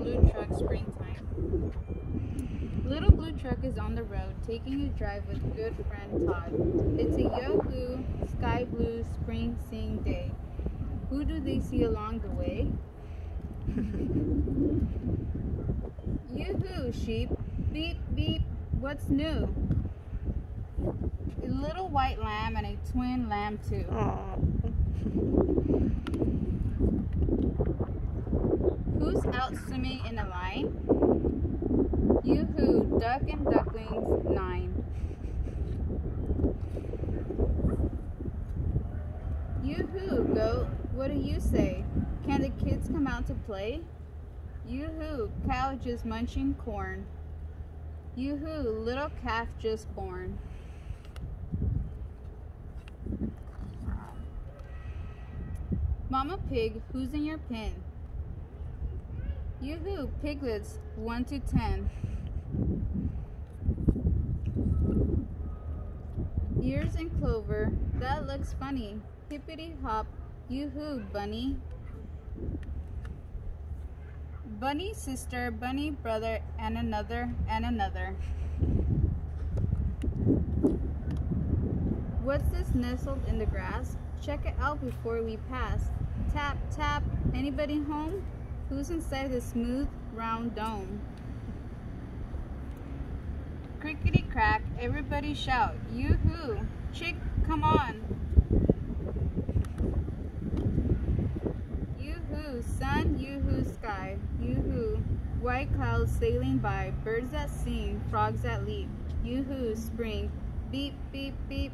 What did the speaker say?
Blue Truck Springtime. Little Blue Truck is on the road, taking a drive with good friend Toad. It's a Yahoo sky blue spring sing day. Who do they see along the way? Yoo-hoo, sheep. Beep, beep. What's new? A little white lamb and a twin lamb too. Aw. Out swimming in a line? Yoo-hoo, duck and ducklings, nine. Yoo-hoo, goat, what do you say? Can the kids come out to play? Yoo-hoo, cow just munching corn. Yoo-hoo, little calf just born. Mama pig, who's in your pen? Yoo-hoo, piglets, 1 to 10. Ears and clover, that looks funny. Hippity hop, yoo-hoo, bunny. Bunny sister, bunny brother, and another, and another. What's this nestled in the grass? Check it out before we pass. Tap, tap, anybody home? Who's inside the smooth, round dome? Crickety crack, everybody shout, yoo-hoo! Chick, come on! Yoo-hoo, sun, yoo-hoo, sky, yoo-hoo! White clouds sailing by, birds that sing, frogs that leap, yoo-hoo, spring, beep, beep, beep,